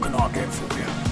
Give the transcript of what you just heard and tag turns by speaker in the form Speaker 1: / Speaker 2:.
Speaker 1: can I get for you?